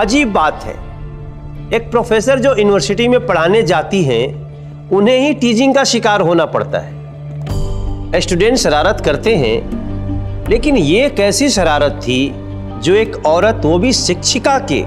अजीब बात है। एक प्रोफेसर जो यूनिवर्सिटी में पढ़ाने जाती हैं, उन्हें ही टीजिंग का शिकार होना पड़ता है। स्टूडेंट शरारत करते हैं, लेकिन ये कैसी शरारत थी जो एक औरत, वो भी शिक्षिका के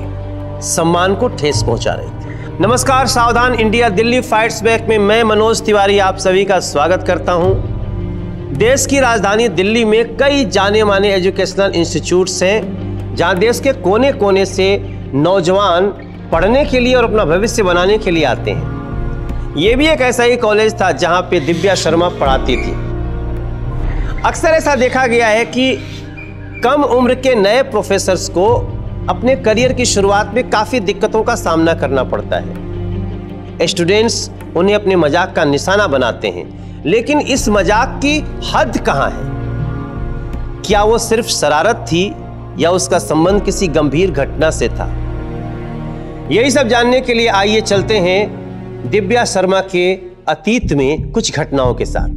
सम्मान को ठेस पहुँचा रही थी। नमस्कार, सावधान इंडिया दिल्ली फाइट्स बैक में मैं मनोज तिवारी, आप सभी का स्वागत करता हूँ। देश की राजधानी दिल्ली में कई जाने माने एजुकेशनल इंस्टीट्यूट्स हैं, जहाँ देश के कोने कोने से नौजवान पढ़ने के लिए और अपना भविष्य बनाने के लिए आते हैं। ये भी एक ऐसा ही कॉलेज था जहाँ पे दिव्या शर्मा पढ़ाती थी। अक्सर ऐसा देखा गया है कि कम उम्र के नए प्रोफेसर्स को अपने करियर की शुरुआत में काफ़ी दिक्कतों का सामना करना पड़ता है। स्टूडेंट्स उन्हें अपने मज़ाक का निशाना बनाते हैं, लेकिन इस मज़ाक की हद कहाँ है? क्या वो सिर्फ़ शरारत थी या उसका संबंध किसी गंभीर घटना से था? यही सब जानने के लिए आइए चलते हैं दिव्या शर्मा के अतीत में कुछ घटनाओं के साथ।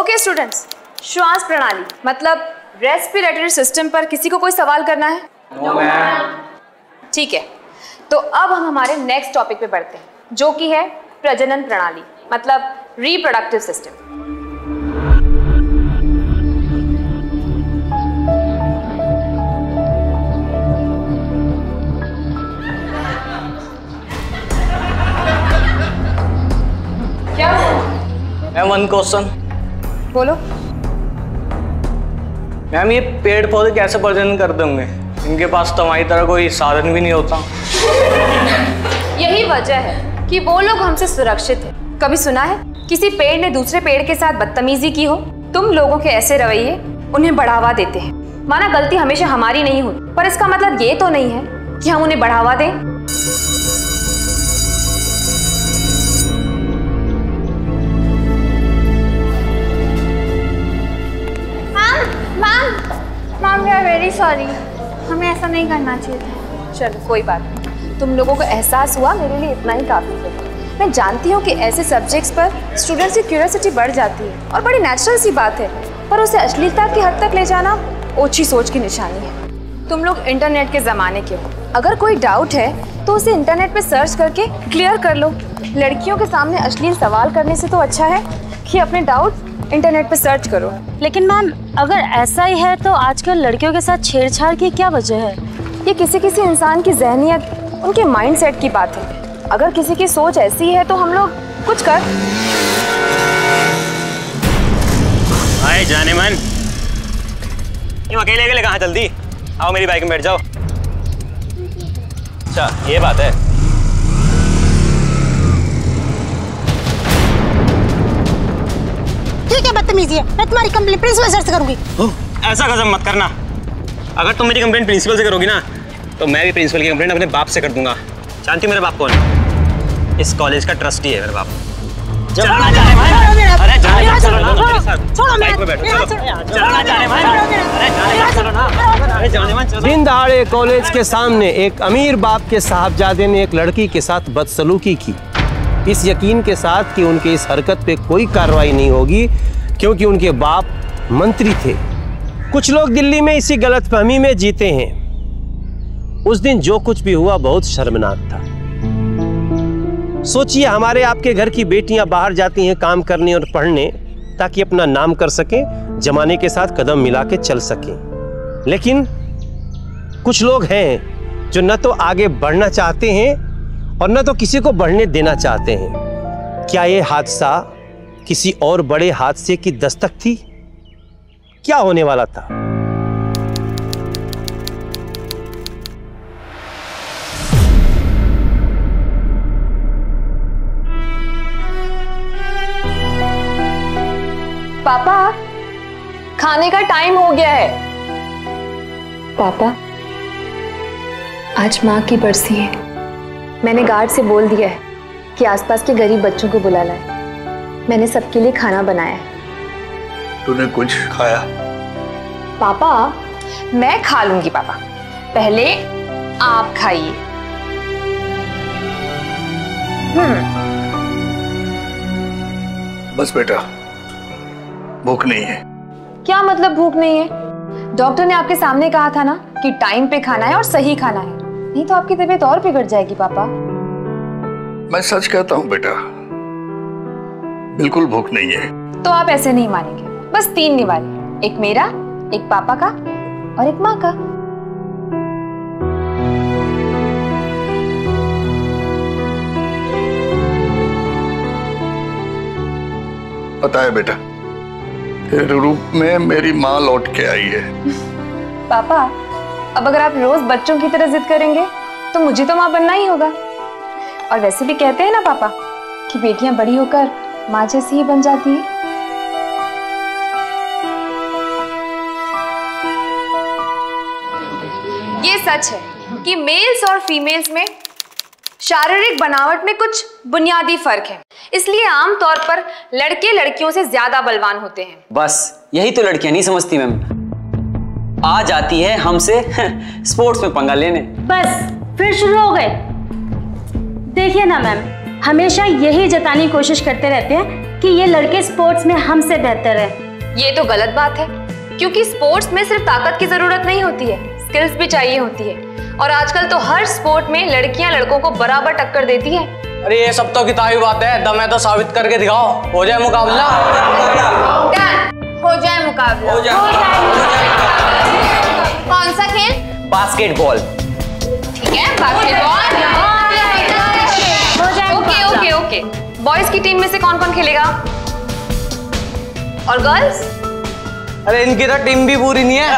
ओके स्टूडेंट्स श्वास प्रणाली मतलब रेस्पिरेटरी सिस्टम पर किसी को कोई सवाल करना है? ठीक है. तो अब हम हमारे नेक्स्ट टॉपिक पे बढ़ते हैं जो कि है प्रजनन प्रणाली मतलब reproductive system ma'am one question बोलो। मैम ये पेड़ पौधे कैसे प्रजनन करते होंगे? इनके पास तो हमारी तरह कोई साधन भी नहीं होता। यही वजह है कि वो लोग हमसे सुरक्षित है। कभी सुना है? किसी पेड़ ने दूसरे पेड़ के साथ बदतमीजी की हो? तुम लोगों के ऐसे रवैये उन्हें बढ़ावा देते हैं। माना गलती हमेशा हमारी नहीं हुई पर इसका मतलब ये तो नहीं है कि हम उन्हें बढ़ावा दें। वेरी सॉरी हमें ऐसा नहीं करना चाहिए था। चलो, कोई बात नहीं। तुम लोगों को एहसास हुआ? मेरे लिए इतना ही काफ़ी है। मैं जानती हूँ कि ऐसे सब्जेक्ट्स पर स्टूडेंट्स की क्यूरियोसिटी बढ़ जाती है और बड़ी नेचुरल सी बात है, पर उसे अश्लीलता की हद तक ले जाना ओछी सोच की निशानी है। तुम लोग इंटरनेट के ज़माने के हो। अगर कोई डाउट है तो उसे इंटरनेट पर सर्च करके क्लियर कर लो। लड़कियों के सामने अश्लील सवाल करने से तो अच्छा है कि अपने डाउट इंटरनेट पे सर्च करो। लेकिन मैम अगर ऐसा ही है तो आजकल लड़कियों के साथ छेड़छाड़ की क्या वजह है? ये किसी किसी इंसान की जहनीत उनके माइंड सेट की बात है। अगर किसी की सोच ऐसी है तो हम लोग कुछ कर। आए जाने मन। तुम अकेले अकेले कहाँ जल्दी? आओ मेरी बाइक में बैठ जाओ। अच्छा ये बात है। बदतमीजी है। मैं तुम्हारी कंप्लेंट प्रिंसिपल सर से करूँगी। ऐसा कसम मत करना। अगर तुम मेरी कंप्लेंट प्रिंसिपल से करोगी ना तो मैं भी प्रिंसिपल की कंप्लेंट अपने बाप से कर दूँगा। जानती मेरे बाप कौन है? इस कॉलेज का ट्रस्टी है मेरे बाप। चलो ना जाने भाई। अरे जाने चलो ना मेरे साथ। छोड़ो बाइक में बैठो चलो चलो ना जाने भाई। अरे जाने भाई चलो ना। अरे जाने भाई चलो। दिन दहाड़े कॉलेज के सामने एक अमीर बाप के साहबजादे ने एक लड़की के साथ बदसलूकी की। इस यकीन के साथ कि उनके इस हरकत पे कोई कार्रवाई नहीं होगी क्योंकि उनके बाप मंत्री थे। कुछ लोग दिल्ली में इसी गलतफहमी में जीते हैं। उस दिन जो कुछ भी हुआ बहुत शर्मनाक था। सोचिए, हमारे आपके घर की बेटियाँ बाहर जाती हैं काम करने और पढ़ने, ताकि अपना नाम कर सकें, जमाने के साथ कदम मिला के चल सकें। लेकिन कुछ लोग हैं जो न तो आगे बढ़ना चाहते हैं और न तो किसी को बढ़ने देना चाहते हैं। क्या ये हादसा किसी और बड़े हादसे की दस्तक थी? क्या होने वाला था? पापा खाने का टाइम हो गया है। पापा आज माँ की बरसी है। मैंने गार्ड से बोल दिया है कि आसपास के गरीब बच्चों को बुला लाए मैंने सबके लिए खाना बनाया है। तूने कुछ खाया? पापा मैं खा लूँगी पापा। पहले आप खाइए। बस बेटा भूख नहीं है। क्या मतलब भूख नहीं है? डॉक्टर ने आपके सामने कहा था ना कि टाइम पे खाना है और सही खाना है। नहीं तो आपकी तबीयत और बिगड़ जाएगी पापा। मैं सच कहता हूँ बेटा बिल्कुल भूख नहीं है। तो आप ऐसे नहीं मानेंगे। बस तीन निवाले एक मेरा एक पापा का और एक माँ का। पता है बेटा तेरे रूप में मेरी माँ लौट के आई है। पापा अब अगर आप रोज बच्चों की तरह जिद करेंगे तो मुझे तो माँ बनना ही होगा। और वैसे भी कहते हैं ना पापा कि बेटियाँ बड़ी होकर माँ जैसी ही बन जाती हैं। ये सच है कि मेल्स और फीमेल्स में शारीरिक बनावट में कुछ बुनियादी फ़र्क है। इसलिए आमतौर पर लड़के लड़कियों से ज़्यादा बलवान होते हैं। बस यही तो लड़कियाँ नहीं समझती मैम। आ जाती है हमसे स्पोर्ट्स में पंगा लेने। बस फिर शुरू हो गए। देखिए ना मैम हमेशा यही जताने की कोशिश करते रहते हैं कि ये लड़के स्पोर्ट्स में हमसे बेहतर है। ये तो गलत बात है क्योंकि स्पोर्ट्स में सिर्फ़ ताकत की ज़रूरत नहीं होती है स्किल्स भी चाहिए होती है। और आजकल तो हर स्पोर्ट में लड़कियाँ लड़कों को बराबर टक्कर देती है। अरे ये सब तो किताबी बात है दम है तो साबित करके दिखाओ। हो जाए मुकाबला। हो जाए मुकाबला। हो कौन सा खेल? बास्केटबॉल ठीक है बास्केटबॉल बॉयज़ की टीम में से कौन कौन खेलेगा? और गर्ल्स अरे इनकी तो टीम भी पूरी नहीं है।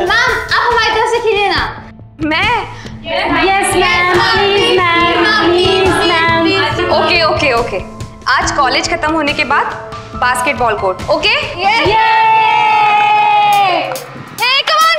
मैम आप हमारी तरफ़ से खेलिए ना। मैं? Yes ma'am please ma'am please ma'am okay okay okay आज कॉलेज खत्म होने के बाद basketball court okay Hey, come on,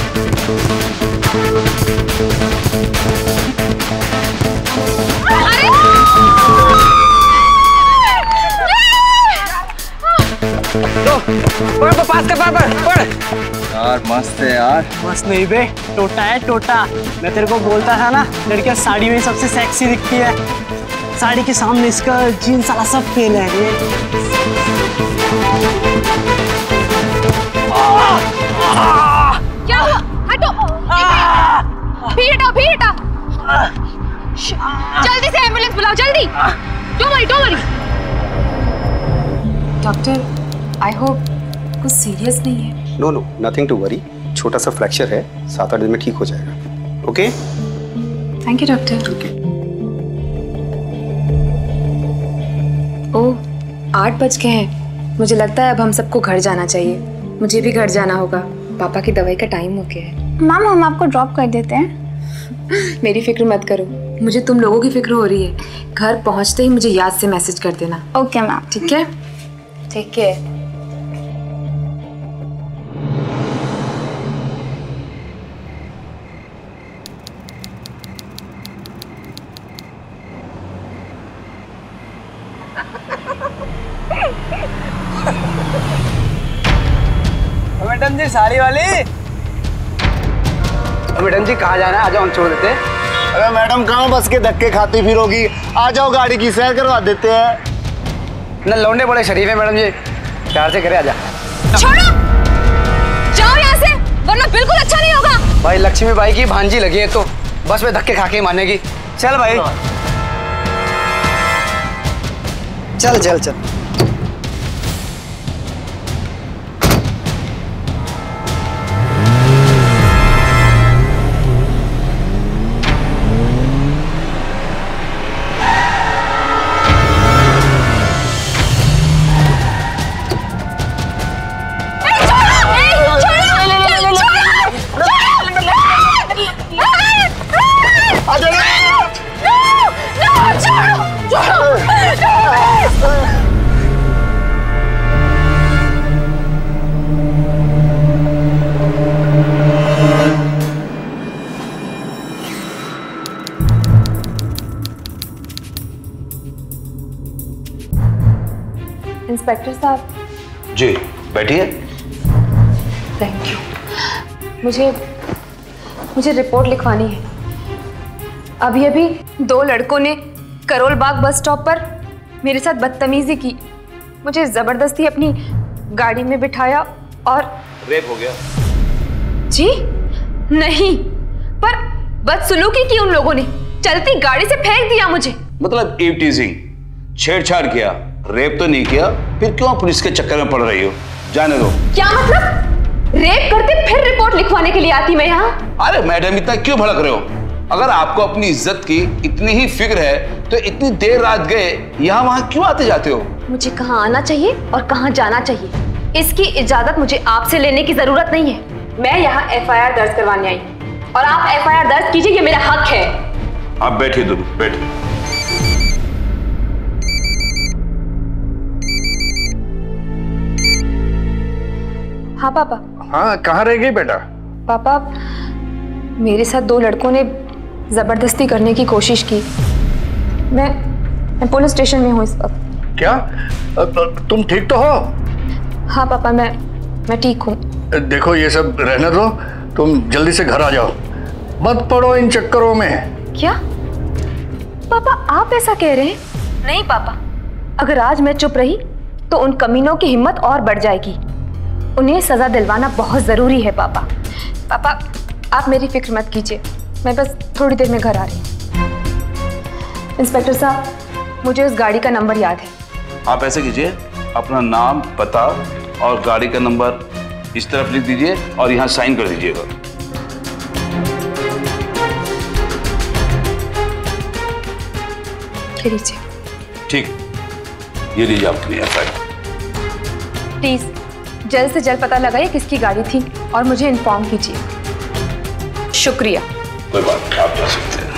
Come on! पढ़ तो पास कर पढ़ पढ़ पढ़। यार मस्त है यार। बस नहीं बे टोटा है टोटा। मैं तेरे को बोलता था ना लड़कियाँ साड़ी में सबसे सेक्सी दिखती है। साड़ी के सामने इसका जीन्स साला सब फेल है। ये क्या हुआ? हटो। भीड़ हटाओ भीड़ हटाओ जल्दी से एंबुलेंस बुलाओ जल्दी। Don't worry don't worry doctor I hope कुछ सीरियस नहीं है। No no nothing to worry छोटा सा फ्रैक्चर है सात आठ दिन में ठीक हो जाएगा। Okay thank you doctor okay oh आठ बज गए हैं। मुझे लगता है अब हम सबको घर जाना चाहिए। मुझे भी घर जाना होगा। पापा की दवाई का टाइम हो गया है। मैम हम आपको ड्रॉप कर देते हैं। मेरी फ़िक्र मत करो। मुझे तुम लोगों की फ़िक्र हो रही है। घर पहुँचते ही मुझे याद से मैसेज कर देना। ओके मैम ठीक है? ठीक है जी कहाँ जाना है? आ जाओ हम छोड़ देते हैं। अरे मैडम कहाँ बस के धक्के खाती फिरोगी आ जाओ गाड़ी की सैर करवा देते हैं। ना लौंडे बड़े शरीफ है मैडम जी। प्यार से करे आ जा। छोड़ो! जाओ यहाँ से वरना बिल्कुल अच्छा नहीं होगा। भाई लक्ष्मी बाई की भांजी लगी है तो बस में धक्के खा के मानेगी। चल भाई। चल चल चल। इंस्पेक्टर साहब। जी बैठिए। थैंक यू मुझे मुझे रिपोर्ट लिखवानी है। अभी अभी दो लड़कों ने करोल बाग बस स्टॉप पर मेरे साथ बदतमीजी की। मुझे ज़बरदस्ती अपनी गाड़ी में बिठाया और रेप हो गया। जी? नहीं पर बदसलूकी की उन लोगों ने। चलती गाड़ी से फेंक दिया मुझे। मतलब ईव टीजिंग छेड़छाड़ किया। रेप तो नहीं किया फिर क्यों पुलिस के चक्कर में पड़ रही हो? जाने दो। क्या मतलब? रेप करके फिर रिपोर्ट लिखवाने के लिए आती मैं यहाँ? अरे मैडम इतना क्यों भड़क रहे हो? अगर आपको अपनी इज़्ज़त की इतनी ही फ़िक्र है तो इतनी देर रात गए यहाँ वहाँ क्यों आते जाते हो? मुझे कहाँ आना चाहिए और कहाँ जाना चाहिए? इसकी इजाज़त मुझे आपसे लेने की ज़रूरत नहीं है। मैं यहाँ एफआईआर दर्ज करवाने आई और आप एफआईआर दर्ज कीजिए ये मेरा हक है। आप बैठिए दोनों बैठिए। हाँ पापा। हाँ कहाँ रह गई बेटा? पापा मेरे साथ दो लड़कों ने ज़बरदस्ती करने की कोशिश की। मैं मैं पुलिस स्टेशन में हूँ इस वक्त। क्या? तुम ठीक तो हो? हाँ पापा मैं मैं ठीक हूँ। देखो ये सब रहने दो। तुम जल्दी से घर आ जाओ। मत पड़ो इन चक्करों में। क्या? पापा आप ऐसा कह रहे हैं? नहीं पापा। अगर आज मैं चुप रही तो उन कमीनों की हिम्मत और बढ़ जाएगी। उन्हें सजा दिलवाना बहुत ज़रूरी है पापा। पापा आप मेरी फ़िक्र मत कीजिए। मैं बस थोड़ी देर में घर आ रही हूँ। इंस्पेक्टर साहब मुझे उस गाड़ी का नंबर याद है। आप ऐसे कीजिए अपना नाम पता और गाड़ी का नंबर इस तरफ़ लिख दीजिए और यहाँ साइन कर दीजिएगा। लीजिए। ठीक। ये लीजिए अपनी एफ़ प्लीज़। जल्द से जल्द पता लगाइए किसकी गाड़ी थी और मुझे इन्फॉर्म कीजिए। शुक्रिया। कोई बात आप जा सकते हैं।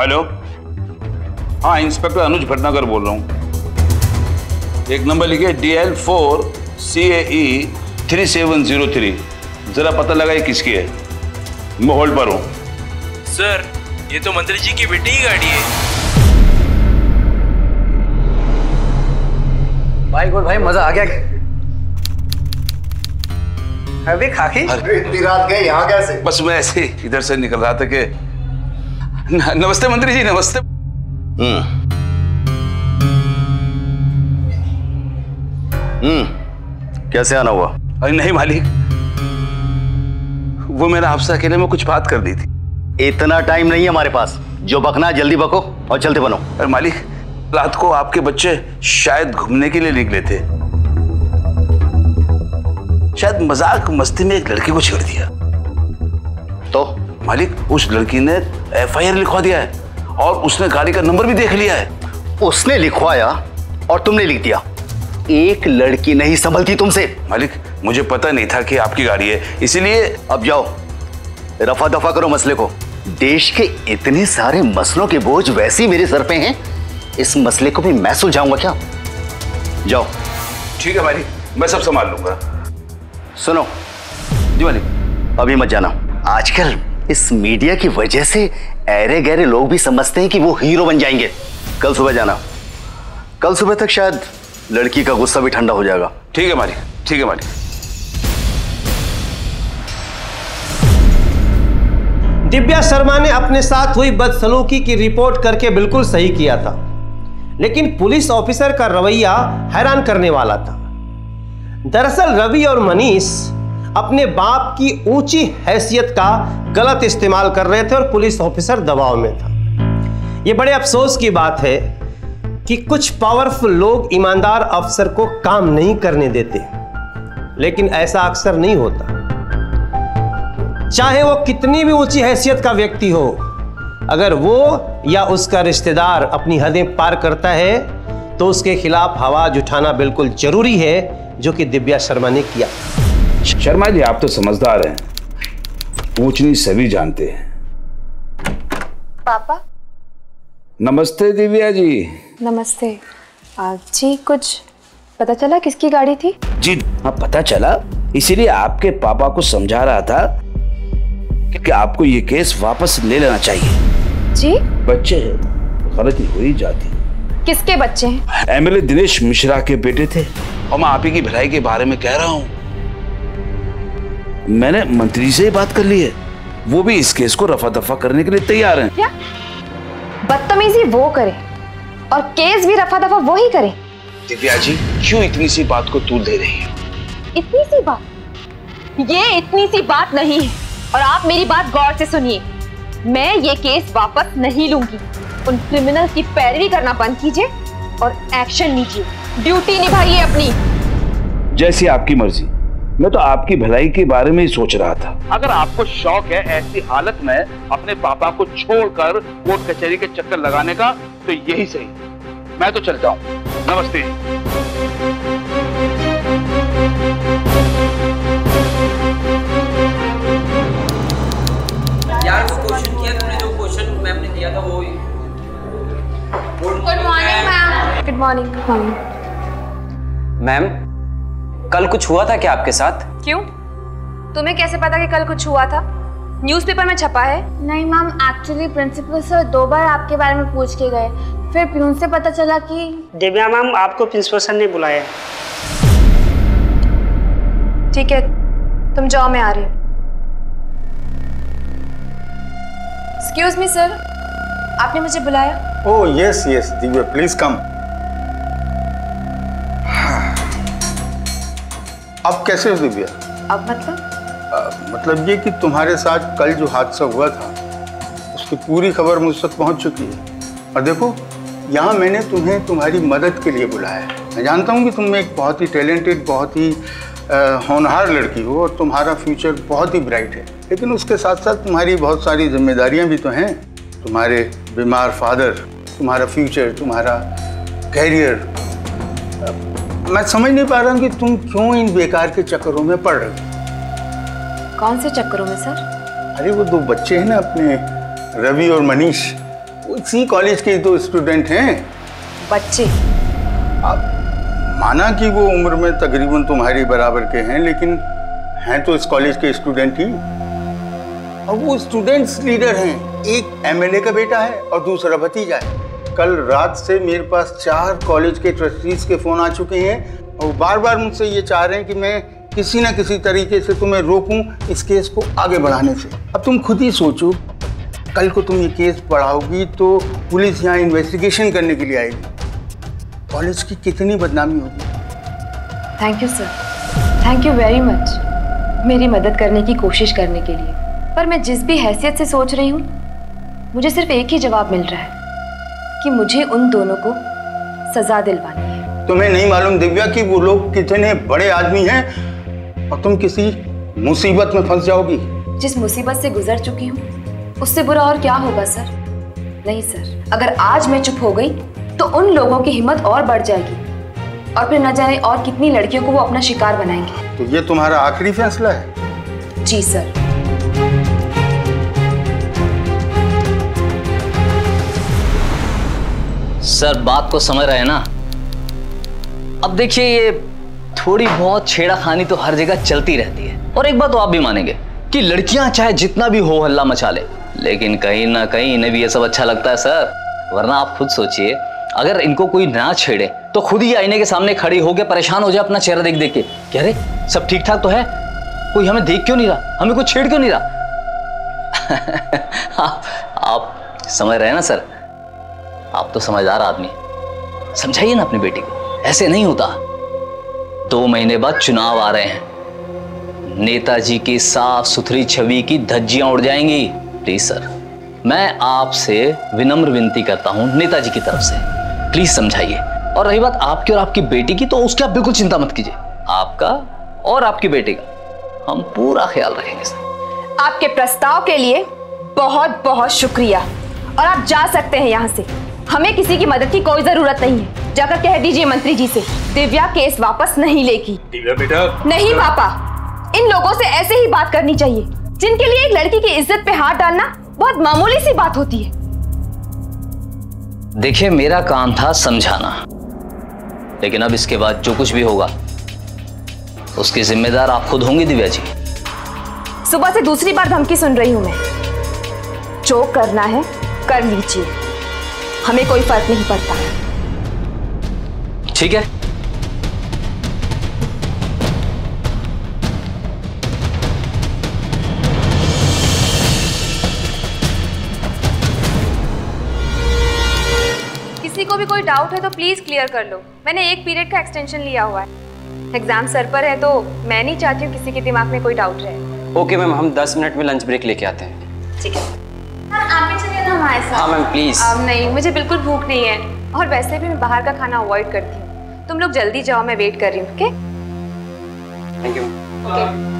हेलो? हाँ इंस्पेक्टर अनुज भटनागर बोल रहा हूँ। एक नंबर लिखिए D L four C A three seven zero three जरा पता लगाइए किसकी है। मैं होल्ड पर हूँ। सर ये तो मंत्री जी की बेटी की गाड़ी है। भाई गुड भाई मज़ा आ गया। अबे खाकी? इतनी रात गए यहाँ कैसे? बस मैं ऐसे इधर से निकल रहा था कि नमस्ते मंत्री जी नमस्ते। हम्म। हम्म। कैसे आना हुआ? अरे नहीं मालिक वो मेरा आपसे अकेले में कुछ बात कर दी थी। इतना टाइम नहीं है हमारे पास। जो बकना है, जल्दी बको और चलते बनो। अरे मालिक रात को आपके बच्चे शायद घूमने के लिए निकले थे। शायद मज़ाक मस्ती में एक लड़की को छेड़ दिया। तो? मालिक उस लड़की ने एफआईआर लिखवा दिया है और उसने गाड़ी का नंबर भी देख लिया है। उसने लिखवाया और तुमने लिख दिया। एक लड़की नहीं संभलती तुमसे। मालिक मुझे पता नहीं था कि आपकी गाड़ी है इसीलिए अब जाओ रफा दफ़ा करो मसले को। देश के इतने सारे मसलों के बोझ वैसे ही मेरे सर पे हैं। इस मसले को भी मैं सुलझाऊँगा क्या? जाओ। ठीक है मालिक मैं सब संभाल लूँगा। सुनो जी मालिक अभी मत जाना। आजकल इस मीडिया की वजह से ऐरे गहरे लोग भी समझते हैं कि वो हीरो बन जाएँगे। कल सुबह जाना। कल सुबह तक शायद लड़की का गुस्सा भी ठंडा हो जाएगा। ठीक है मालिक ठीक है मालिक। दिव्या शर्मा ने अपने साथ हुई बदसलूकी की रिपोर्ट करके बिल्कुल सही किया था। लेकिन पुलिस ऑफिसर का रवैया हैरान करने वाला था। दरअसल रवि और मनीष अपने बाप की ऊँची हैसियत का गलत इस्तेमाल कर रहे थे और पुलिस ऑफिसर दबाव में था। यह बड़े अफसोस की बात है कि कुछ पावरफुल लोग ईमानदार अफसर को काम नहीं करने देते। लेकिन ऐसा अक्सर नहीं होता। चाहे वो कितनी भी ऊँची हैसियत का व्यक्ति हो अगर वो या उसका रिश्तेदार अपनी हदें पार करता है तो उसके खिलाफ आवाज़ उठाना बिल्कुल ज़रूरी है जो कि दिव्या शर्मा ने किया। शर्मा जी आप तो समझदार हैं। पूछनी सभी जानते हैं। पापा? नमस्ते दिव्या जी। नमस्ते। आप जी कुछ पता चला किसकी गाड़ी थी? जी हाँ पता चला। इसीलिए आपके पापा को समझा रहा था कि आपको ये केस वापस ले लेना चाहिए। जी? बच्चे गलती हो ही जाती। किसके बच्चे हैं? एमएलए दिनेश मिश्रा के बेटे थे। और मैं आप ही की भलाई के बारे में कह रहा हूँ। मैंने मंत्री से ही बात कर ली है। वो भी इस केस को रफा दफ़ा करने के लिए तैयार हैं। क्या बदतमीजी वो करे और केस भी रफा दफ़ा वो ही करे। दिव्या जी क्यों इतनी सी बात को तूल दे रही हो? इतनी सी बात? ये इतनी सी बात नहीं है। और आप मेरी बात गौर से सुनिए। मैं ये केस वापस नहीं लूँगी। उन क्रिमिनल की पैरवी करना बंद कीजिए और एक्शन लीजिए। ड्यूटी निभाइए अपनी। जैसी आपकी मर्ज़ी। मैं तो आपकी भलाई के बारे में ही सोच रहा था। अगर आपको शौक है ऐसी हालत में अपने पापा को छोड़कर कोर्ट कचहरी के चक्कर लगाने का तो यही सही। मैं तो चलता हूँ। नमस्ते। गुड मॉर्निंग मैम कल कुछ हुआ था क्या आपके साथ? क्यों? तुम्हें कैसे पता कि कल कुछ हुआ था? न्यूज़पेपर में छपा है? नहीं मैम एक्चुअली प्रिंसिपल सर दो बार आपके बारे में पूछ के गए। फिर प्यून से पता चला कि दिव्या मैम आपको प्रिंसिपल सर ने बुलाया ठीक है तुम जाओ मैं आ रही हूँ। एक्सक्यूज मी सर आपने मुझे बुलाया? ओह yes yes Divya please come अब कैसे हो दिव्या? अब मतलब? अ, मतलब ये कि तुम्हारे साथ कल जो हादसा हुआ था उसकी पूरी खबर मुझ तक पहुँच चुकी है। और देखो यहाँ मैंने तुम्हें तुम्हारी मदद के लिए बुलाया है। मैं जानता हूँ कि तुम एक बहुत ही टैलेंटेड बहुत ही होनहार लड़की हो और तुम्हारा फ्यूचर बहुत ही ब्राइट है। लेकिन उसके साथ साथ तुम्हारी बहुत सारी जिम्मेदारियाँ भी तो हैं। तुम्हारे बीमार फादर तुम्हारा फ्यूचर तुम्हारा कैरियर मैं समझ नहीं पा रहा हूँ कि तुम क्यों इन बेकार के चक्करों में पड़ रहे हो। कौन से चक्करों में सर? अरे वो दो बच्चे हैं ना अपने रवि और मनीष। वो इसी कॉलेज के दो स्टूडेंट हैं। बच्चे। माना कि वो उम्र में तकरीबन तुम्हारी बराबर के हैं लेकिन हैं तो इस कॉलेज के स्टूडेंट ही। और वो स्टूडेंट्स लीडर हैं। एक एमएलए का बेटा है और दूसरा भतीजा है। कल रात से मेरे पास चार कॉलेज के ट्रस्टीज के फ़ोन आ चुके हैं और बार बार मुझसे ये चाह रहे हैं कि मैं किसी ना किसी तरीके से तुम्हें रोकूं इस केस को आगे बढ़ाने से। अब तुम खुद ही सोचो, कल को तुम ये केस बढ़ाओगी तो पुलिस यहाँ इन्वेस्टिगेशन करने के लिए आएगी। कॉलेज की कितनी बदनामी होगी? Thank you sir thank you very much मेरी मदद करने की कोशिश करने के लिए। पर मैं जिस भी हैसियत से सोच रही हूँ, मुझे सिर्फ़ एक ही जवाब मिल रहा है। कि मुझे उन दोनों को सजा दिलवानी है। तुम्हें नहीं मालूम दिव्या कि वो लोग कितने बड़े आदमी हैं और तुम किसी मुसीबत में फंस जाओगी। जिस मुसीबत से गुजर चुकी हूँ उससे बुरा और क्या होगा सर? नहीं सर। अगर आज मैं चुप हो गई तो उन लोगों की हिम्मत और बढ़ जाएगी। और फिर न जाने और कितनी लड़कियों को वो अपना शिकार बनाएँगे। तो ये तुम्हारा आखिरी फैसला है? जी सर। सर, बात को समझ रहे हैं ना। अब देखिए, ये थोड़ी बहुत छेड़ाखानी तो हर जगह चलती रहती है। और एक बात तो आप भी मानेंगे कि लड़कियाँ चाहे जितना भी हो, हल्ला मचा ले। लेकिन कहीं ना कहीं इन्हें भी ये सब अच्छा लगता है, सर। वरना आप खुद सोचिए, अगर इनको कोई ना छेड़े तो खुद ही आईने के सामने खड़ी होकर परेशान हो जाए अपना चेहरा देख देख के। कह रहे, सब ठीक ठाक तो है? कोई हमें देख क्यों नहीं रहा? हमें कोई छेड़ क्यों नहीं रहा? आप समझ रहे हैं ना, सर। आप तो समझदार आदमी समझाइए ना अपनी बेटी को। ऐसे नहीं होता। दो महीने बाद चुनाव आ रहे हैं। नेताजी की साफ़ सुथरी छवि की धज्जियाँ उड़ जाएँगी। प्लीज़ सर मैं आपसे विनम्र विनती करता हूँ नेताजी की तरफ़ से। प्लीज़ समझाइए। और रही बात आपकी और आपकी बेटी की तो उसकी आप बिल्कुल चिंता मत कीजिए। आपका और आपकी बेटी का। हम पूरा ख्याल रखेंगे सर आपके प्रस्ताव के लिए बहुत बहुत शुक्रिया। और आप जा सकते हैं यहाँ से। हमें किसी की मदद की कोई ज़रूरत नहीं है। जाकर कह दीजिए मंत्री जी से दिव्या केस वापस नहीं लेगी। दिव्या बेटा नहीं पापा इन लोगों से ऐसे ही बात करनी चाहिए। जिनके लिए एक लड़की की इज़्ज़त पे हाथ डालना बहुत मामूली सी बात होती है। देखिए मेरा काम था समझाना। लेकिन अब इसके बाद जो कुछ भी होगा उसके जिम्मेदार आप खुद होंगे दिव्या जी। सुबह से दूसरी बार धमकी सुन रही हूँ मैं। जो करना है कर लीजिए। हमें कोई फ़र्क नहीं पड़ता। ठीक है। किसी को भी कोई डाउट है तो प्लीज़ क्लियर कर लो। मैंने एक पीरियड का एक्सटेंशन लिया हुआ है। एग्ज़ाम सर पर है तो मैं नहीं चाहती हूँ किसी के दिमाग में कोई डाउट रहे। ओके okay, मैम हम 10 मिनट में लंच ब्रेक लेके आते हैं। ठीक है। आप भी चलिए ना हमारे साथ। हाँ मैम प्लीज़ नहीं मुझे बिल्कुल भूख नहीं है। और वैसे भी मैं बाहर का खाना अवॉइड करती हूँ। तुम लोग जल्दी जाओ मैं वेट कर रही हूँ ओके थैंक यू ओके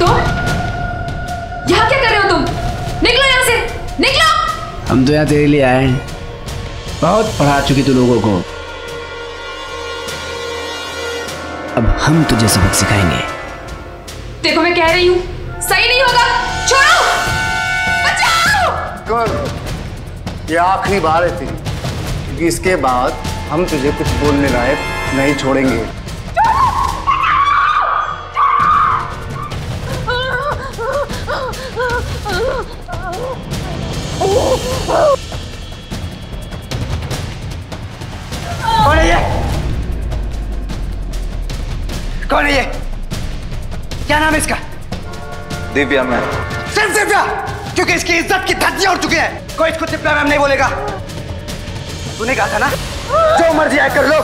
तुम? यहाँ क्या कर रहे हो तुम? निकलो यहाँ से। निकलो! हम तो यहाँ तेरे लिए आए हैं। बहुत पढ़ा चुकी तू लोगों को। अब हम तुझे सबक सिखाएँगे। देखो मैं कह रही हूँ सही नहीं होगा। छोड़ो! बचाओ! ये आखिरी बार है तेरी क्योंकि इसके बाद हम तुझे कुछ बोलने लायक नहीं छोड़ेंगे। कौन है ये कौन है ये क्या नाम है इसका दिव्या मैम सिर्फ़ दिव्या क्योंकि इसकी इज़्ज़त की धज्जियाँ उड़ चुकी है। कोई इसको दिव्या मैम नहीं बोलेगा। तूने कहा था ना? जो मर्ज़ी आए कर लो।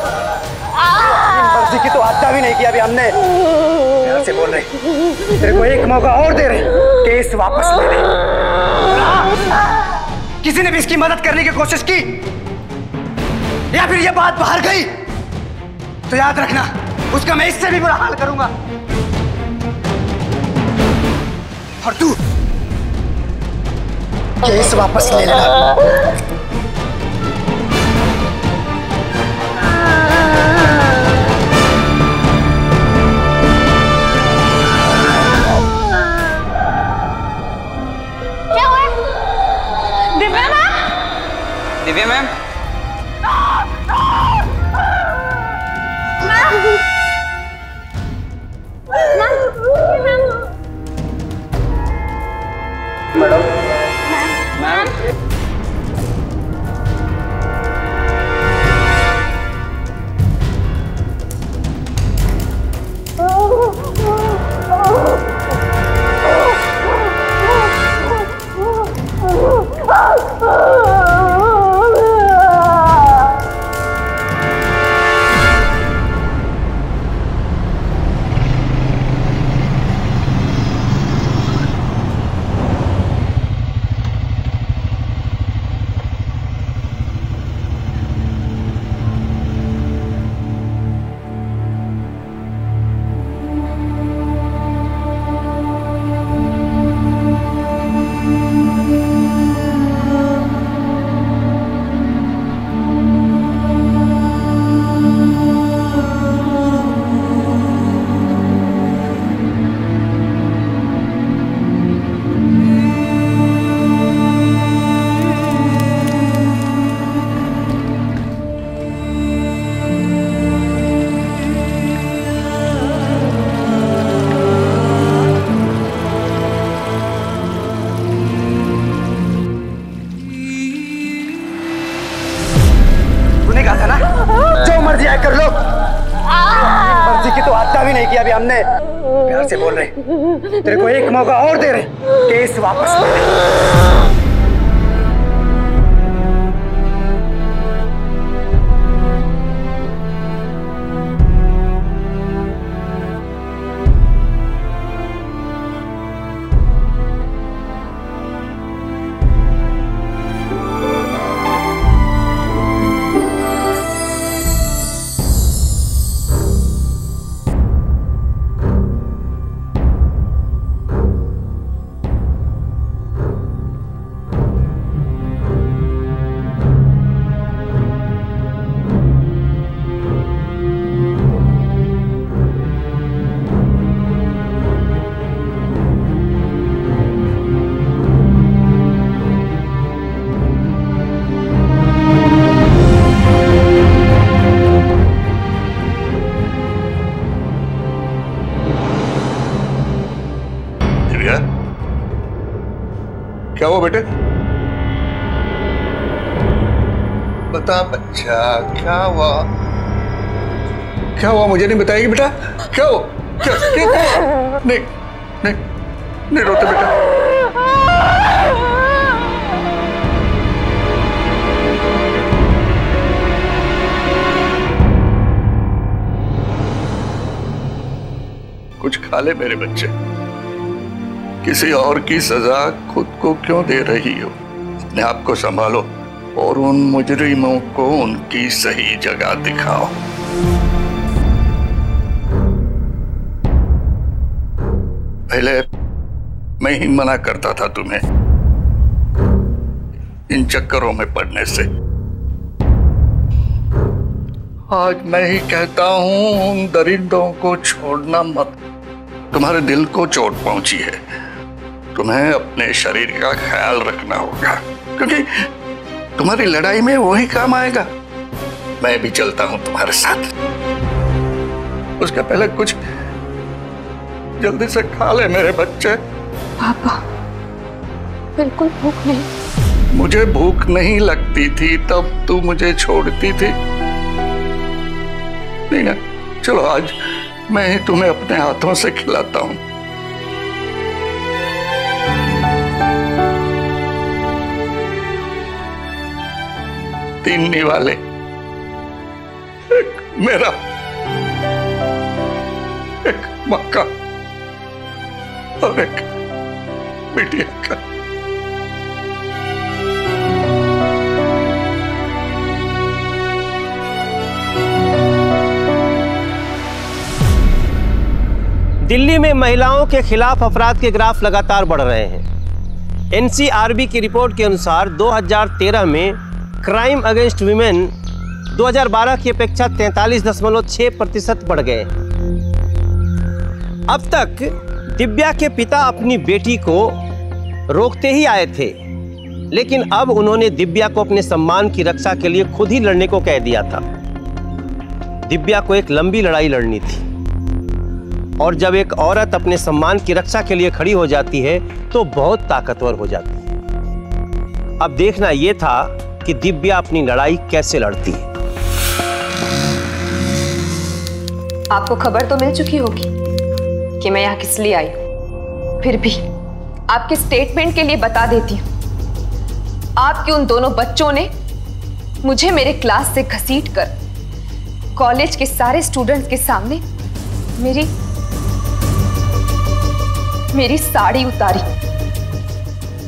मर्ज़ी की तो हत्या भी नहीं की अभी हमने। से बोल रहे। तेरे को एक मौका और दे रहे। केस वापस ले ले किसी ने भी इसकी मदद करने की कोशिश की? या फिर ये बात बाहर गई? तो याद रखना उसका मैं इससे भी बुरा हाल करूँगा। और तू? केस वापस ले लेना। क्या हुआ? दिव्या मैम? दिव्या आए कर लो। मर्ज़ी की तो हत्या भी नहीं किया अभी हमने। प्यार से बोल रहे तेरे को एक मौका और दे रहे केस वापस ले बता बच्चा क्या हुआ? क्या हुआ मुझे नहीं बताएगी बेटा? क्या? हुआ क्या, क्या, क्या? नहीं नहीं नहीं रोते बेटा। कुछ खा ले मेरे बच्चे। किसी और की सजा खुद को क्यों दे रही हो? अपने आप को संभालो। और उन मुजरिमों को उनकी सही जगह दिखाओ। पहले मैं ही मना करता था तुम्हें। इन चक्करों में पड़ने से। आज मैं ही कहता हूँ, उन दरिंदों को छोड़ना मत। तुम्हारे दिल को चोट पहुँची है। तुम्हें अपने शरीर का ख्याल रखना होगा, क्योंकि तुम्हारी लड़ाई में वही काम आएगा। मैं भी चलता हूँ तुम्हारे साथ। उसके पहले कुछ जल्दी से खा ले मेरे बच्चे। पापा बिल्कुल भूख नहीं। मुझे भूख नहीं लगती थी तब तू मुझे छोड़ती थी। नहीं ना चलो आज मैं ही तुम्हें अपने हाथों से खिलाता हूँ। तीन निवाले एक मेरा। एक मक्का। और एक बिटिया का। दिल्ली में महिलाओं के खिलाफ अपराध के ग्राफ लगातार बढ़ रहे हैं। एनसीआरबी की रिपोर्ट के अनुसार 2013 में क्राइम अगेंस्ट वीमेन 2012 की अपेक्षा 43.6 प्रतिशत बढ़ गए। अब तक दिव्या के पिता अपनी बेटी को रोकते ही आए थे, लेकिन अब उन्होंने दिव्या को अपने सम्मान की रक्षा के लिए खुद ही लड़ने को कह दिया था। दिव्या को एक लंबी लड़ाई लड़नी थी और जब एक औरत अपने सम्मान की रक्षा के लिए खड़ी हो जाती है तो बहुत ताकतवर हो जाती है। अब देखना यह था कि दिव्या अपनी लड़ाई कैसे लड़ती है। आपको खबर तो मिल चुकी होगी कि मैं यहाँ किस लिए आई फिर भी आपके स्टेटमेंट के लिए बता देती हूँ। आपके उन दोनों बच्चों ने मुझे मेरे क्लास से घसीट कर कॉलेज के सारे स्टूडेंट्स के सामने मेरी मेरी साड़ी उतारी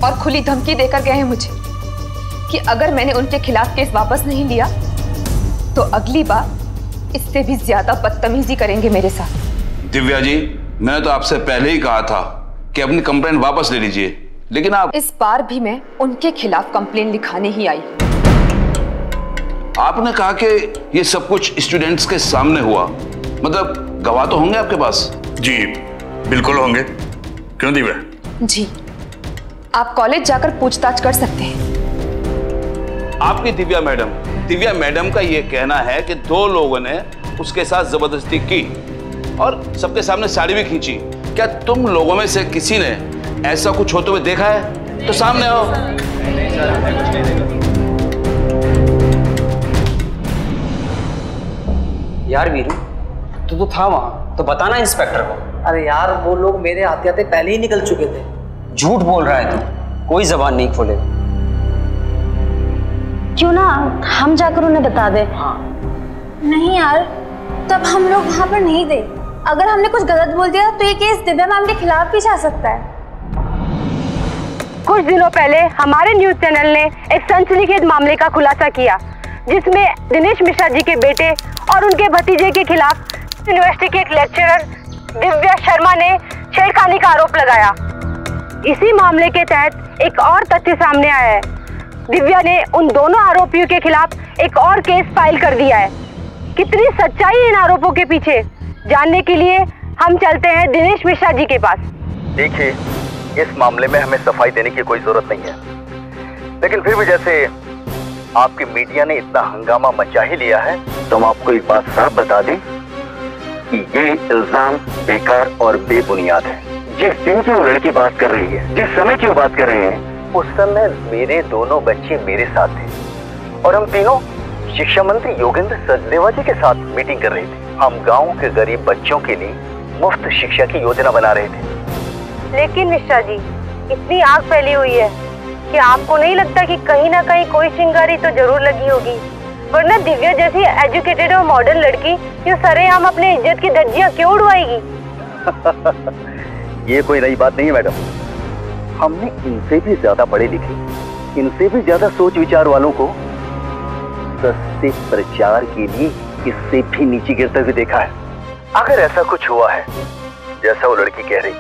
और खुली धमकी देकर गए हैं मुझे। कि अगर मैंने उनके खिलाफ केस वापस नहीं लिया तो अगली बार इससे भी ज़्यादा बदतमीजी करेंगे मेरे साथ। दिव्या जी मैंने तो आपसे पहले ही कहा था कि अपनी कंप्लेंट वापस ले लीजिए लेकिन आप इस बार भी मैं उनके खिलाफ कंप्लेन लिखाने ही आई आपने कहा कि ये सब कुछ स्टूडेंट्स के सामने हुआ। मतलब गवाह तो होंगे आपके पास? जी बिल्कुल होंगे। क्यों दिव्या? जी आप कॉलेज जाकर पूछताछ कर सकते हैं। आपकी दिव्या मैडम दिव्या मैडम का ये कहना है कि दो लोगों ने उसके साथ ज़बरदस्ती की और सबके सामने साड़ी भी खींची। क्या तुम लोगों में से किसी ने ऐसा कुछ होते हुए देखा है? तो सामने आओ। यार वीरू तू तो था वहाँ तो बताना इंस्पेक्टर को। अरे यार वो लोग मेरे आते आते पहले ही निकल चुके थे। झूठ बोल रहा है तू कोई जबान नहीं खोले। क्यों ना हम जाकर उन्हें बता दें? नहीं यार तब हम लोग वहाँ पर नहीं थे अगर हमने कुछ गलत बोल दिया तो ये केस दिव्या मैम के खिलाफ भी जा सकता है। कुछ दिनों पहले हमारे न्यूज़ चैनल ने एक सनसनीखेज मामले का खुलासा किया जिसमें दिनेश मिश्रा जी के बेटे और उनके भतीजे के खिलाफ यूनिवर्सिटी के एक लेक्चरर दिव्या शर्मा ने छेड़खानी का आरोप लगाया। इसी मामले के तहत एक और तथ्य सामने आया है। दिव्या ने उन दोनों आरोपियों के खिलाफ एक और केस फ़ाइल कर दिया है। कितनी सच्चाई इन आरोपों के पीछे? जानने के लिए हम चलते हैं दिनेश मिश्रा जी के पास। देखिए, इस मामले में हमें सफ़ाई देने की कोई ज़रूरत नहीं है। लेकिन फिर भी जैसे आपकी मीडिया ने इतना हंगामा मचा ही लिया है तो हम आपको एक बात साफ़ बता दें कि ये इल्ज़ाम बेकार और बेबुनियाद है। जिस दिन की वो लड़की बात कर रही है, जिस समय की वो बात कर रहे हैं उस समय मेरे दोनों बच्चे मेरे साथ थे। और हम तीनों शिक्षा मंत्री योगेंद्र सचदेवा जी के साथ मीटिंग कर रहे थे। हम गाँव के गरीब बच्चों के लिए मुफ़्त शिक्षा की योजना बना रहे थे। लेकिन मिश्रा जी इतनी आग फैली हुई है कि आपको नहीं लगता कि कहीं ना कहीं कोई चिंगारी तो ज़रूर लगी होगी? वरना दिव्या जैसी एजुकेटेड और मॉडर्न लड़की यूँ सरेआम अपने इज़्ज़त की धज्जियाँ क्यों उड़वाएगी? ये कोई नई बात नहीं है मैडम। हमने इनसे भी ज़्यादा पढ़े लिखे, इनसे भी ज़्यादा सोच विचार वालों को सस्ते प्रचार के लिए इससे भी नीचे गिरते हुए देखा है। अगर ऐसा कुछ हुआ है, जैसा वो लड़की कह रही,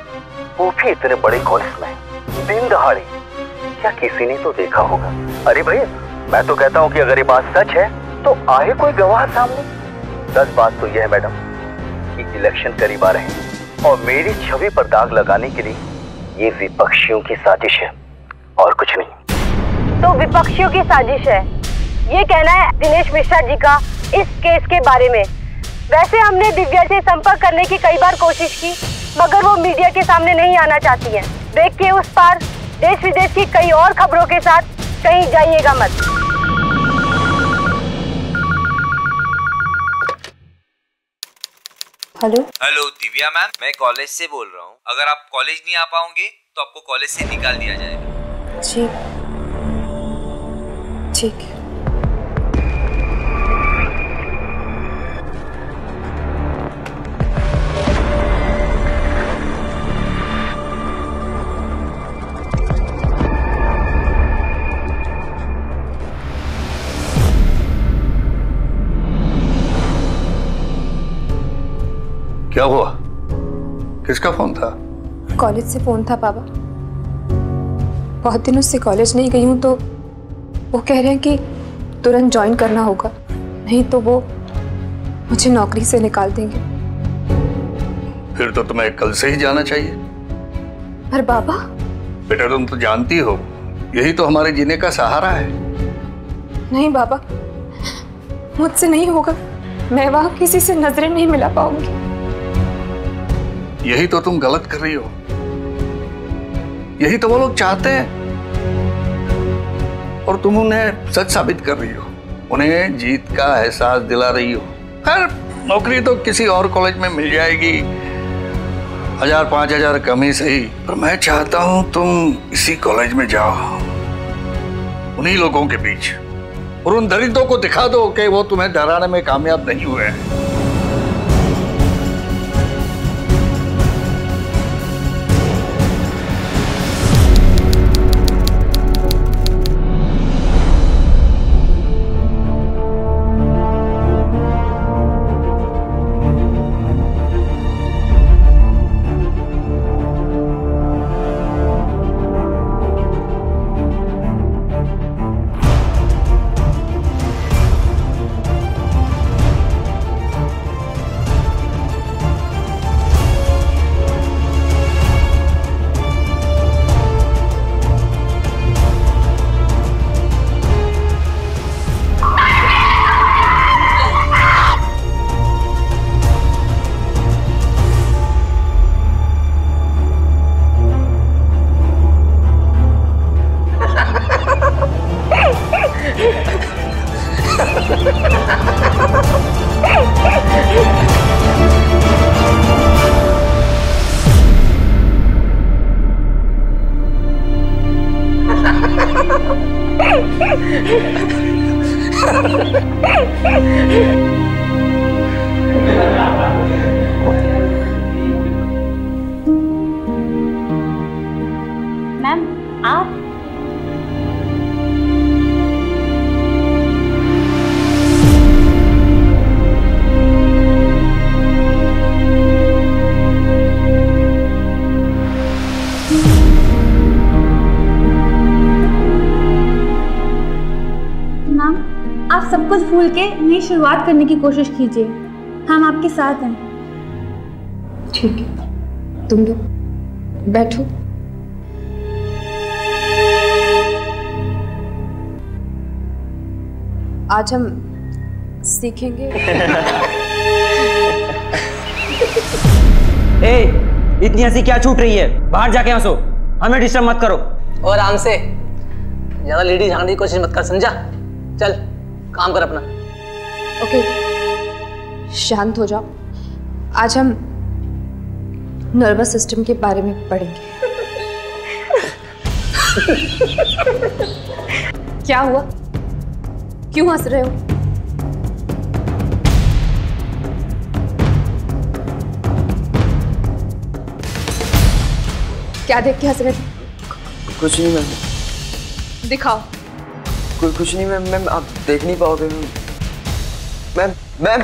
वो भी इतने बड़े कॉलेज में दिन दहाड़े, क्या किसी ने तो देखा होगा? अरे भाई मैं तो कहता हूँ कि अगर ये बात सच है तो आए कोई गवाह सामने। सच बात तो यह है, मैडम, कि इलेक्शन करीब आ रहे हैं, और मेरी छवि पर दाग लगाने के लिए ये विपक्षियों की साजिश है और कुछ नहीं। तो विपक्षियों की साजिश है। ये कहना है दिनेश मिश्रा जी का इस केस के बारे में। वैसे हमने दिव्या से संपर्क करने की कई बार कोशिश की, मगर वो मीडिया के सामने नहीं आना चाहती है। ब्रेक के उस पार देश विदेश की कई और खबरों के साथ कहीं जाइएगा मत। हेलो। हेलो दिव्या मैम मैं कॉलेज से बोल रहा हूँ। अगर आप कॉलेज नहीं आ पाओगे तो आपको कॉलेज से निकाल दिया जाएगा। ठीक ठीक। है क्या हुआ? किसका फ़ोन था? कॉलेज से फ़ोन था पापा। बहुत दिनों से कॉलेज नहीं गई हूँ तो वो कह रहे हैं कि तुरंत ज्वाइन करना होगा। नहीं तो वो मुझे नौकरी से निकाल देंगे। फिर तो तुम्हें कल से ही जाना चाहिए। पर बाबा? बेटा तुम तो जानती हो यही तो हमारे जीने का सहारा है। नहीं बाबा मुझसे नहीं होगा। मैं वहाँ किसी से नज़रें नहीं मिला पाऊँगी। यही तो तुम गलत कर रही हो। यही तो वो लोग चाहते हैं। और तुम उन्हें सच साबित कर रही हो। उन्हें जीत का एहसास दिला रही हो। खैर, नौकरी तो किसी और कॉलेज में मिल जाएगी। हज़ार, पाँच हज़ार कम ही। सही पर मैं चाहता हूँ तुम इसी कॉलेज में जाओ। उन्हीं लोगों के बीच। और उन दलितों को दिखा दो कि वो तुम्हें डराने में कामयाब नहीं हुए हैं। शुरुआत करने की कोशिश कीजिए। हम आपके साथ हैं। ठीक है। तुम लोग बैठो। आज हम सीखेंगे। ए, इतनी हँसी क्या छूट रही है? बाहर जाके हंसो। हमें डिस्टर्ब मत करो। और आराम से। ज़्यादा लेडी झाड़ने की कोशिश मत कर समझा? चल काम कर अपना। ओके शांत हो जाओ। आज हम नर्वस सिस्टम के बारे में पढ़ेंगे। क्या हुआ? क्यों हंस रहे हो? क्या देख के हंस रहे थे? कुछ नहीं मैम। दिखाओ। कुछ कुछ नहीं मैम मैम आप देख नहीं पाओगे मैम। मैम मैम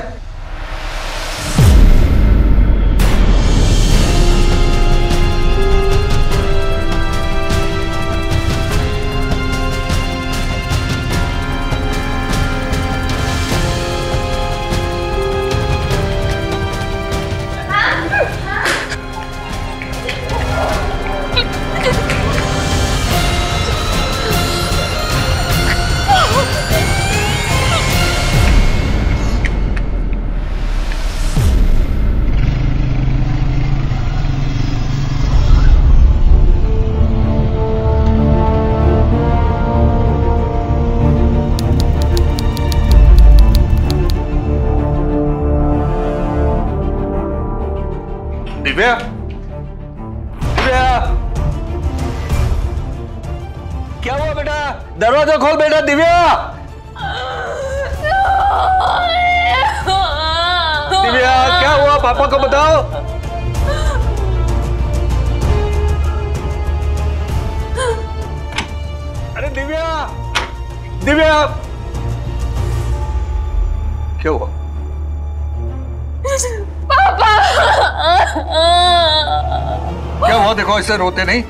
ऐसे रोते नहीं?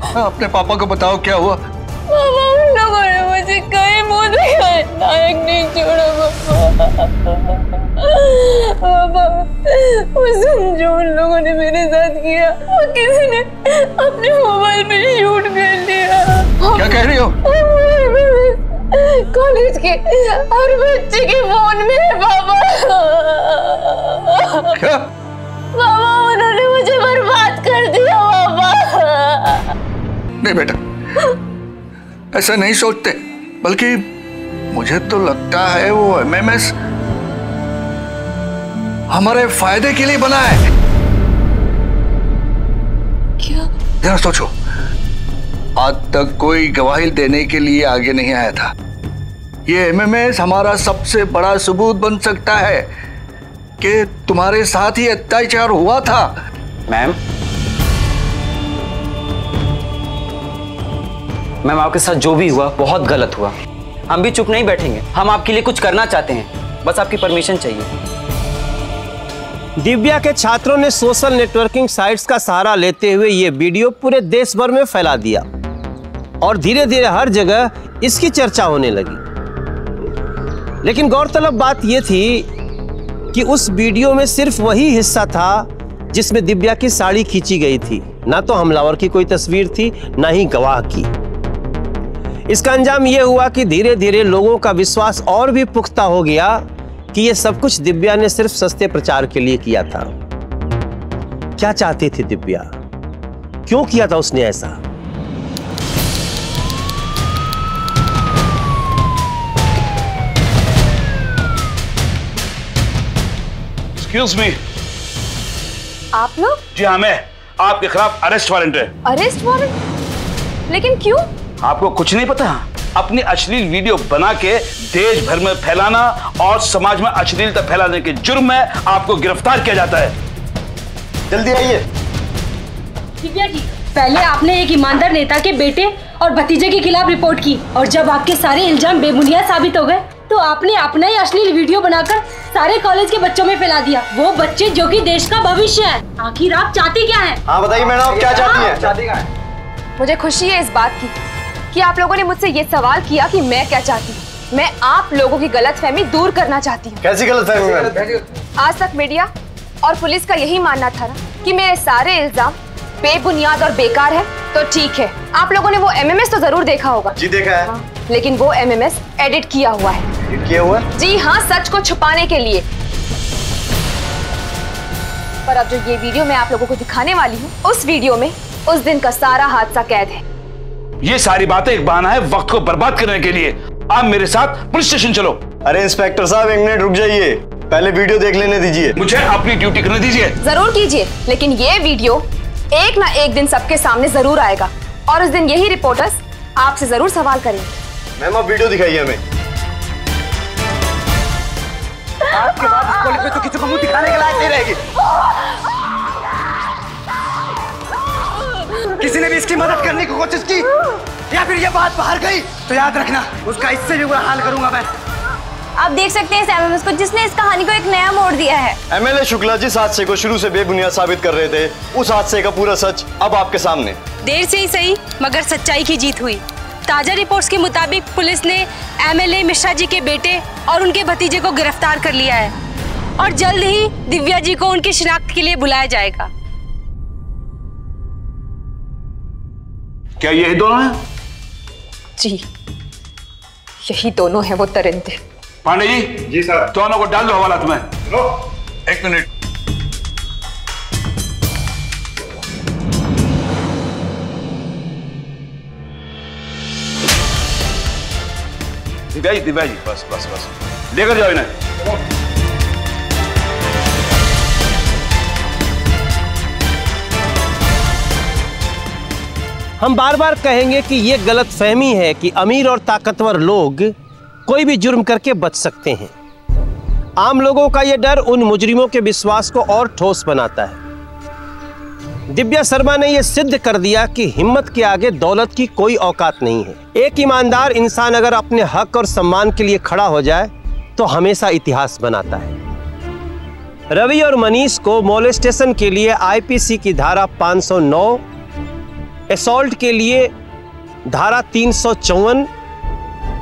हाँ, अपने पापा को बताओ क्या हुआ? पापा उन लोगों ने मुझे मुँह दिखाए नायक नहीं छोड़ा पापा पापा वो समझो उन लोगों ने मेरे साथ किया। वो किसी ने अपने मोबाइल में शूट कर लिया। क्या कह रही हो? कॉलेज के हर बच्चे के फ़ोन में है पापा क्या? नहीं बेटा। ऐसा नहीं सोचते बल्कि मुझे तो लगता है वो एमएमएस हमारे फ़ायदे के लिए बना है। क्या? जरा सोचो आज तक कोई गवाही देने के लिए आगे नहीं आया था। ये एमएमएस हमारा सबसे बड़ा सबूत बन सकता है कि तुम्हारे साथ ही अत्याचार हुआ था। मैम मैम, आपके साथ जो भी हुआ, बहुत गलत हुआ। हम भी चुप नहीं बैठेंगे। हम आपके लिए कुछ करना चाहते हैं। बस आपकी परमिशन चाहिए। दिव्या के छात्रों ने सोशल नेटवर्किंग साइट्स का सहारा लेते हुए ये वीडियो पूरे देश भर में फैला दिया। और धीरे धीरे हर जगह इसकी चर्चा होने लगी। लेकिन गौरतलब बात यह थी कि उस वीडियो में सिर्फ़ वही हिस्सा था जिसमें दिव्या की साड़ी खींची गई थी। ना तो हमलावर की कोई तस्वीर थी, ना ही गवाह की। इसका अंजाम यह हुआ कि धीरे धीरे लोगों का विश्वास और भी पुख्ता हो गया कि यह सब कुछ दिव्या ने सिर्फ़ सस्ते प्रचार के लिए किया था। क्या चाहती थी दिव्या? क्यों किया था उसने ऐसा? एक्सक्यूज मी आप लोग? जी हाँ मैं। आपके खिलाफ अरेस्ट वारंट है। अरेस्ट वारंट लेकिन क्यों? आपको कुछ नहीं पता? अपनी अश्लील वीडियो बना के देश भर में फैलाना और समाज में अश्लीलता फैलाने के जुर्म में आपको गिरफ़्तार किया जाता है। जल्दी आइए। दिव्या जी पहले आपने एक ईमानदार नेता के बेटे और भतीजे के खिलाफ रिपोर्ट की और जब आपके सारे इल्ज़ाम बेबुनियाद साबित हो गए तो आपने अपना ही अश्लील वीडियो बनाकर सारे कॉलेज के बच्चों में फैला दिया। वो बच्चे जो कि देश का भविष्य है। आखिर आप चाहते क्या है? हाँ बताइए मैडम आप क्या चाहती हैं? चाहती क्या मुझे खुशी है इस बात की। कि आप लोगों ने मुझसे ये सवाल किया कि मैं क्या चाहती हूँ? मैं आप लोगों की गलतफहमी दूर करना चाहती हूँ। कैसी गलत फहमी आज तक मीडिया और पुलिस का यही मानना था ना कि मेरे सारे इल्ज़ाम बेबुनियाद और बेकार है तो ठीक है। आप लोगों ने वो एमएमएस तो ज़रूर देखा होगा। जी देखा है। लेकिन वो एमएमएस एडिट किया हुआ है। एडिट किया हुआ है? जी हाँ सच को छुपाने के लिए। पर अब जो ये वीडियो मैं आप लोगों को दिखाने वाली हूँ उस वीडियो में उस दिन का सारा हादसा कैद है। ये सारी बातें एक बहाना है वक्त को बर्बाद करने के लिए। आप मेरे साथ पुलिस स्टेशन चलो। अरे इंस्पेक्टर साहब एक मिनट रुक जाइए। पहले वीडियो देख लेने दीजिए। मुझे अपनी ड्यूटी करने दीजिए। ज़रूर कीजिए लेकिन ये वीडियो एक ना एक दिन सबके सामने ज़रूर आएगा। और उस दिन यही रिपोर्टर्स आपसे ज़रूर सवाल करेंगे मैम आप वीडियो दिखाइए हमें। आज के बाद इस कॉलेज में तो किसी को मुँह दिखाने के लायक नहीं रहेगी। किसी ने भी इसकी मदद करने की कोशिश की? या फिर ये बात बाहर गई? तो याद रखना उसका इससे भी बुरा हाल करूँगा मैं। आप देख सकते हैं इस एमएमएस को जिसने इस कहानी को एक नया मोड़ दिया है। एमएलए शुक्ला जिस हादसे को शुरू से बेबुनियाद साबित कर रहे थे उस हादसे का पूरा सच अब आपके सामने। देर से ही सही मगर सच्चाई की जीत हुई। ताज़ा रिपोर्ट्स के मुताबिक पुलिस ने एमएलए मिश्रा जी के बेटे और उनके भतीजे को गिरफ़्तार कर लिया है। और जल्द ही दिव्या जी को उनकी शिनाख्त के लिए बुलाया जाएगा। क्या यही दोनों हैं? जी यही दोनों हैं वो तरिंदे पांडे जी? जी सर। दोनों को डाल दो हवालात में एक मिनट। दिव्या जी दिव्या जी बस बस बस। लेकर जाओ इन्हें। हम बार बार कहेंगे कि ये गलत फहमी है कि अमीर और ताकतवर लोग कोई भी जुर्म करके बच सकते हैं। आम लोगों का ये डर उन मुजरिमों के विश्वास को और ठोस बनाता है। दिव्या शर्मा ने यह सिद्ध कर दिया कि हिम्मत के आगे दौलत की कोई औकात नहीं है। एक ईमानदार इंसान अगर अपने हक और सम्मान के लिए खड़ा हो जाए तो हमेशा इतिहास बनाता है। रवि और मनीष को मोलेस्टेशन के लिए आईपीसी की धारा 509 असॉल्ट के लिए धारा तीन सौ चौवन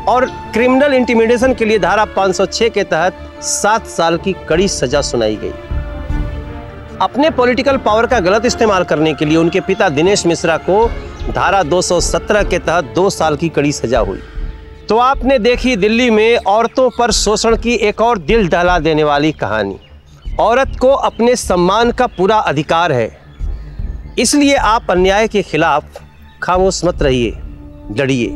और क्रिमिनल इंटिमिडेशन के लिए धारा 506 के तहत सात साल की कड़ी सजा सुनाई गई। अपने पॉलिटिकल पावर का गलत इस्तेमाल करने के लिए उनके पिता दिनेश मिश्रा को धारा 217 के तहत दो साल की कड़ी सजा हुई। तो आपने देखी दिल्ली में औरतों पर शोषण की एक और दिल दहला देने वाली कहानी। औरत को अपने सम्मान का पूरा अधिकार है। इसलिए आप अन्याय के खिलाफ खामोश मत रहिए लड़िए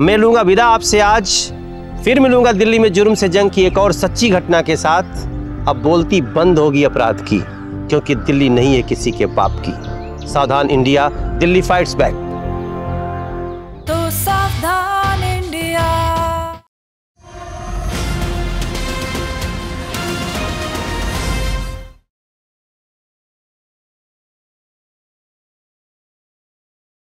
मैं लूँगा विदा आपसे आज, फिर मिलूँगा दिल्ली में जुर्म से जंग की एक और सच्ची घटना के साथ। अब बोलती बंद होगी अपराध की, क्योंकि दिल्ली नहीं है किसी के बाप की। सावधान इंडिया, दिल्ली फाइट्स बैक।